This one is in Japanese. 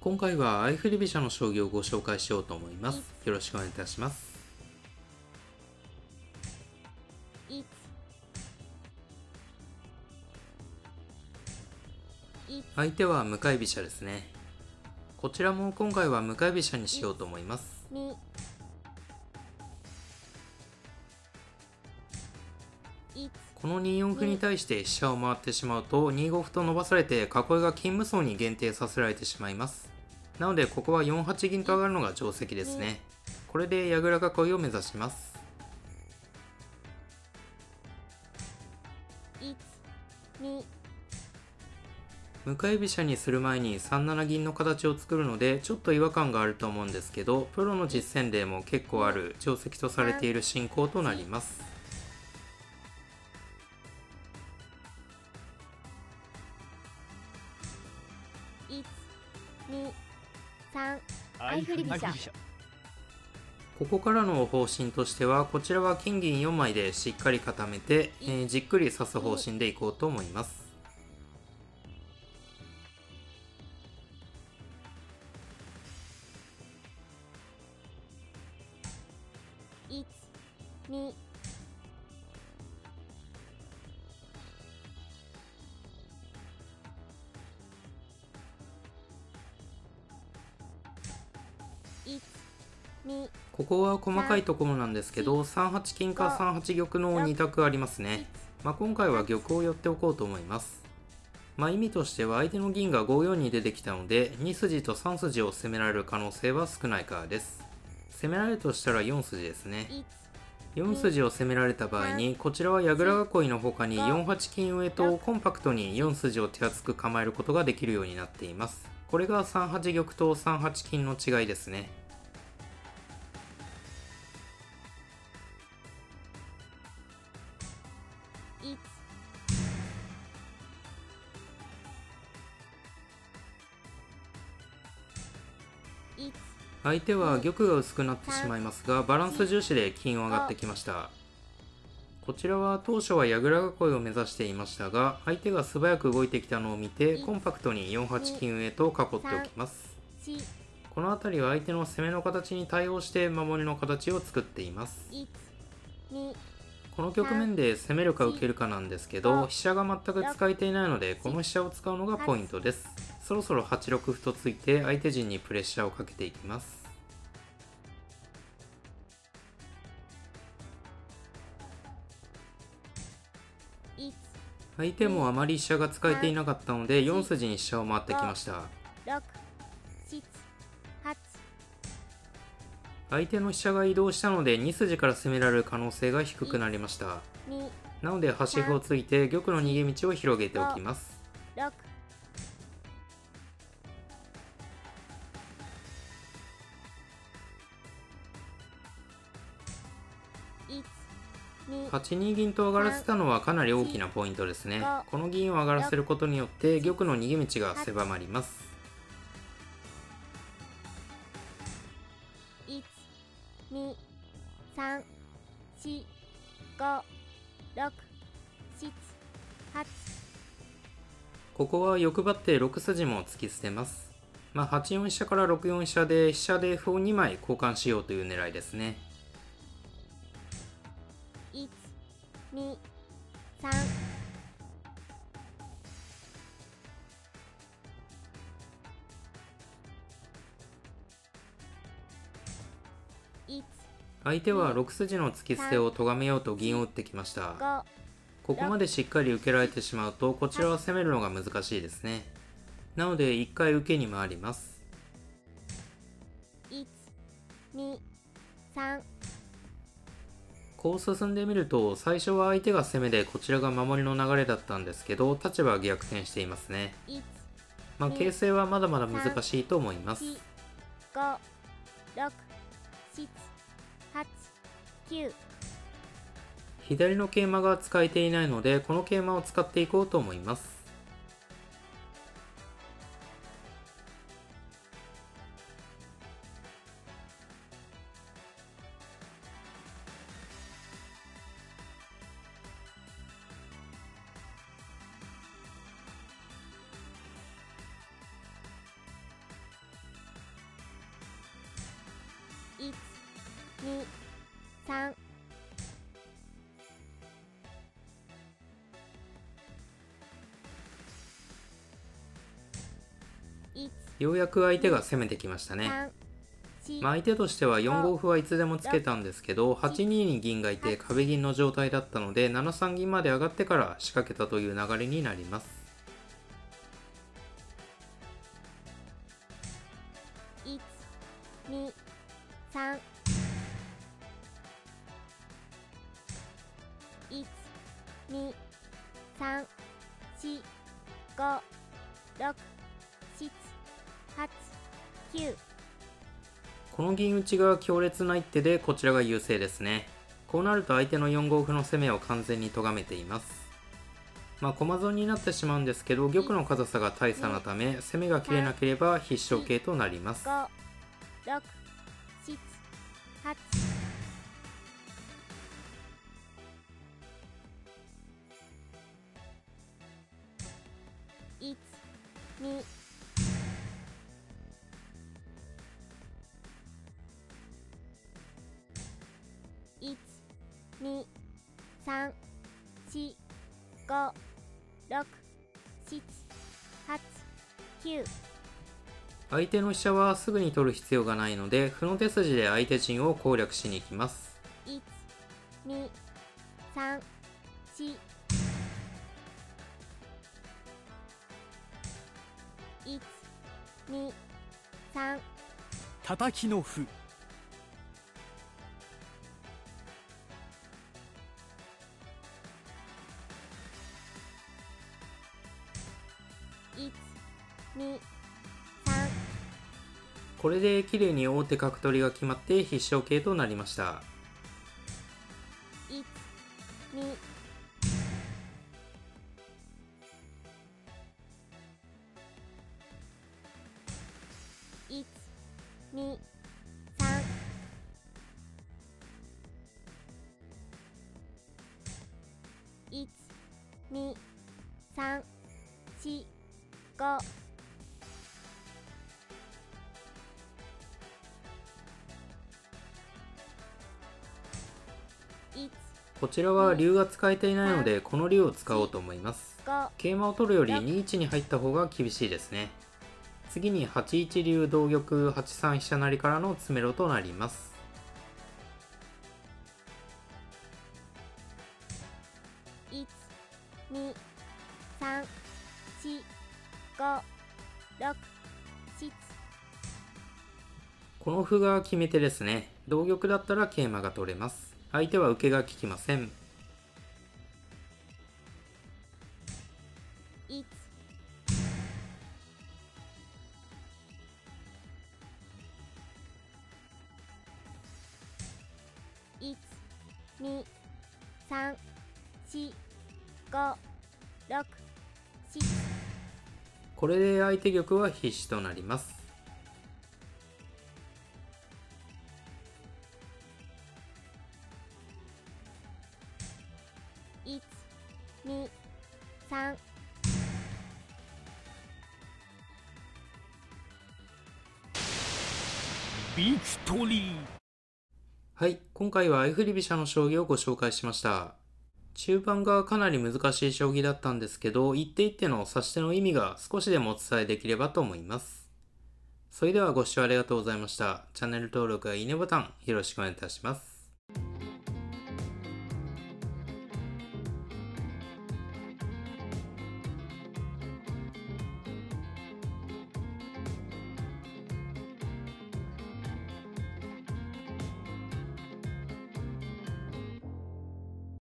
今回は相振り飛車の将棋をご紹介しようと思います。よろしくお願いいたします。相手は向かい飛車ですね。こちらも今回は向かい飛車にしようと思います。この2四歩に対して飛車を回ってしまうと2五歩と伸ばされて囲いが金無双に限定させられてしまいます。なのでここは4八銀と上がるのが定石ですね。これで矢倉囲いを目指します。1 2向かい飛車にする前に3七銀の形を作るのでちょっと違和感があると思うんですけどプロの実戦例も結構ある定石とされている進行となります振り飛車ここからの方針としてはこちらは金銀4枚でしっかり固めて、えーじっくり指す方針でいこうと思いますここは細かいところなんですけど3八金か3八玉の2択ありますね、まあ、今回は玉を寄っておこうと思います。まあ意味としては相手の銀が5四に出てきたので2筋と3筋を攻められる可能性は少ないからです。攻められるとしたら4筋ですね。1 4筋を攻められた場合にこちらは矢倉囲いの他に4八金上とコンパクトに4筋を手厚く構えることができるようになっています。これが3八玉と3八金の違いですね相手は玉が薄くなってしまいますがバランス重視で金を上がってきました。こちらは当初は矢倉囲いを目指していましたが相手が素早く動いてきたのを見てコンパクトに4八金上と囲っておきます。4この辺りは相手の攻めの形に対応して守りの形を作っています。1 2この局面で攻めるか受けるかなんですけど飛車が全く使えていないのでこの飛車を使うのがポイントですそろそろ8六歩とついて相手陣にプレッシャーをかけていきます。1相手もあまり飛車が使えていなかったので4筋に飛車を回ってきました。6 7 8相手の飛車が移動したので2筋から攻められる可能性が低くなりました。2なので端歩をついて玉の逃げ道を広げておきます8二銀と上がらせたのはかなり大きなポイントですね。この銀を上がらせることによって玉の逃げ道が狭まります。1 2 3 4 5 6 7 8ここは欲張って6筋も突き捨てます。まあ8四飛車から6四飛車で飛車で歩を2枚交換しようという狙いですね2 3 1相手は6筋の突き捨てを咎めようと銀を打ってきました。5ここまでしっかり受けられてしまうとこちらは攻めるのが難しいですね。なので1回受けに回ります。1 2 3こう進んでみると最初は相手が攻めでこちらが守りの流れだったんですけど立場は逆転していますね。1まあ形勢はまだまだ難しいと思います。4 5 6 7 8 9左の桂馬が使えていないのでこの桂馬を使っていこうと思います2 3ようやく相手が攻めてきましたね。まあ、相手としては4五歩はいつでもつけたんですけど8二に銀がいて壁銀の状態だったので7三銀まで上がってから仕掛けたという流れになります。1 2 3 1 2 3 4 5 6 7 8 9この銀打ちが強烈な一手でこちらが優勢ですね。こうなると相手の4五歩の攻めを完全に咎めています。まあ駒損になってしまうんですけど玉の硬さが大差なため攻めが切れなければ必勝形となります5 6 7 81 2 1 2 3 4 5 6 7 8 9相手の飛車はすぐに取る必要がないので歩の手筋で相手陣を攻略しに行きます。1 2 3 4 1 2 3叩きの歩。1 2これで綺麗に大手角取りが決まって必勝形となりました。1 2 1 2 3 1 2 3 4 5こちらは竜が使えていないのでこの竜を使おうと思います。桂馬を取るより2一に入った方が厳しいですね。次に8一竜同玉8三飛車成からの詰めろとなります2 3 4 5 6 7この歩が決め手ですね。同玉だったら桂馬が取れます。相手は受けが効きません。1 1 2 3 4 5 6 7これで相手玉は必至となります。1 2 3ビクトリー。はい今回は相振り飛車の将棋をご紹介しました中盤がかなり難しい将棋だったんですけど一手一手の指し手の意味が少しでもお伝えできればと思います。それではご視聴ありがとうございました。チャンネル登録やいいねボタンよろしくお願いいたします。